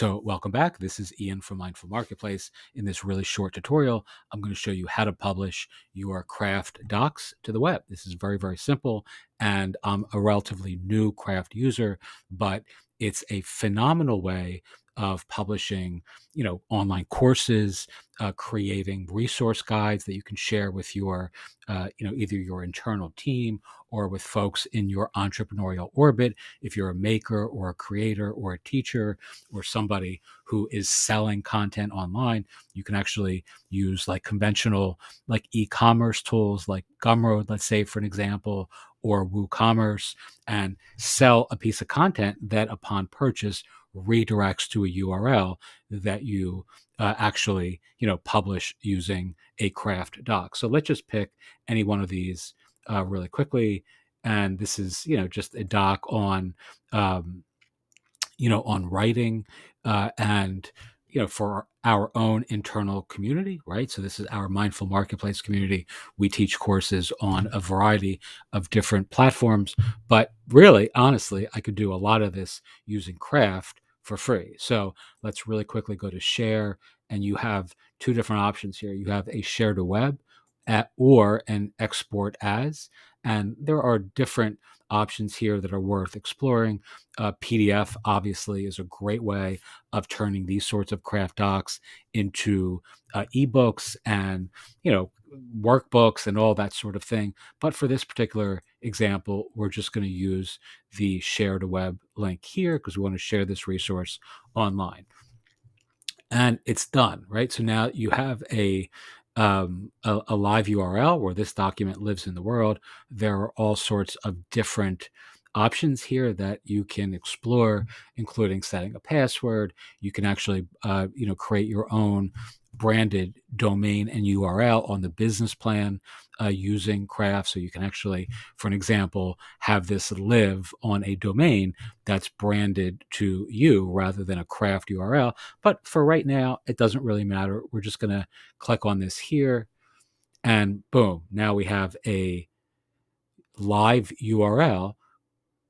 So welcome back. This is Ian from Mindful Marketplace. In this really short tutorial, I'm going to show you how to publish your craft docs to the web. This is very, very simple. And I'm a relatively new craft user, but it's a phenomenal way of publishing, you know, online courses, uh, creating resource guides that you can share with your, uh, you know, either your internal team or with folks in your entrepreneurial orbit. If you're a maker or a creator or a teacher or somebody who is selling content online, you can actually use like conventional, like e-commerce tools like Gumroad, let's say, for an example, or WooCommerce, and sell a piece of content that upon purchase redirects to a URL that you uh, actually, you know, publish using a craft doc. So let's just pick any one of these uh, really quickly. And this is, you know, just a doc on, um, you know, on writing uh, and, you know, for our own internal community, right? So this is our mindful marketplace community. We teach courses on a variety of different platforms, but really, honestly, I could do a lot of this using Craft for free. So let's really quickly go to share, and you have two different options here. You have a share to web at, or an export as, and there are different options here that are worth exploring. PDF obviously is a great way of turning these sorts of craft docs into uh, ebooks and you know workbooks and all that sort of thing. But for this particular example, we're just going to use the share to web link here because we want to share this resource online. And it's done, right? So now you have a um, a, a, live URL where this document lives in the world. There are all sorts of different options here that you can explore, including setting a password. You can actually, uh, you know, create your own branded domain and URL on the business plan uh, using Craft. So you can actually, for an example, have this live on a domain that's branded to you rather than a Craft URL. But for right now, it doesn't really matter. We're just going to click on this here and boom, now we have a live URL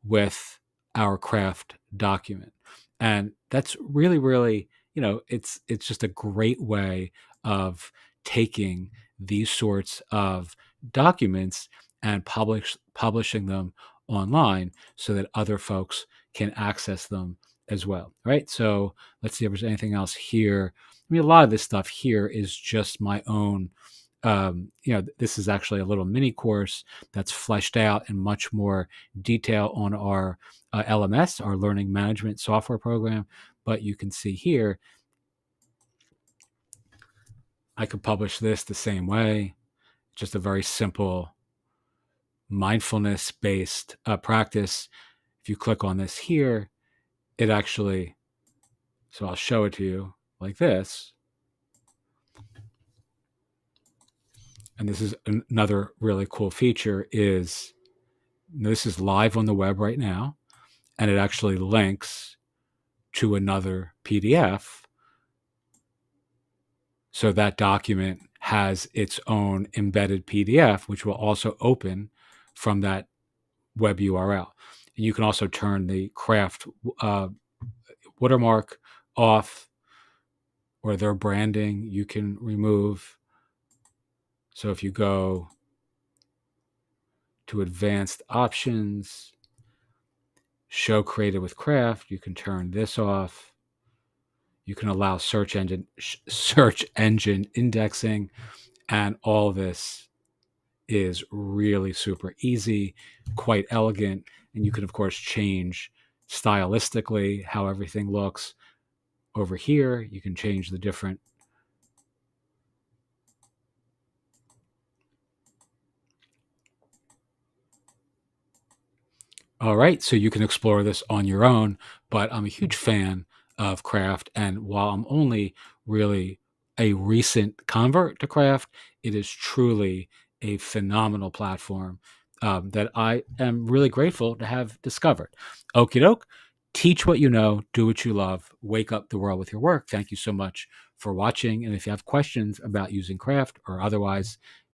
with our Craft document. And that's really, really you know, it's it's just a great way of taking these sorts of documents and publish publishing them online so that other folks can access them as well. Right. So let's see if there's anything else here. I mean, a lot of this stuff here is just my own. Um, you know, this is actually a little mini course that's fleshed out in much more detail on our uh, LMS, our learning management software program but you can see here, I could publish this the same way, just a very simple mindfulness based uh, practice. If you click on this here, it actually, so I'll show it to you like this. And this is another really cool feature is this is live on the web right now, and it actually links to another PDF. So that document has its own embedded PDF, which will also open from that web URL. And you can also turn the craft uh, watermark off or their branding you can remove. So if you go to advanced options, show created with craft you can turn this off. You can allow search engine search engine indexing and all this is really super easy quite elegant and you can of course change stylistically how everything looks. Over here you can change the different All right, so you can explore this on your own, but I'm a huge fan of Craft. And while I'm only really a recent convert to Craft, it is truly a phenomenal platform um, that I am really grateful to have discovered. Okie doke, teach what you know, do what you love, wake up the world with your work. Thank you so much for watching. And if you have questions about using Craft or otherwise,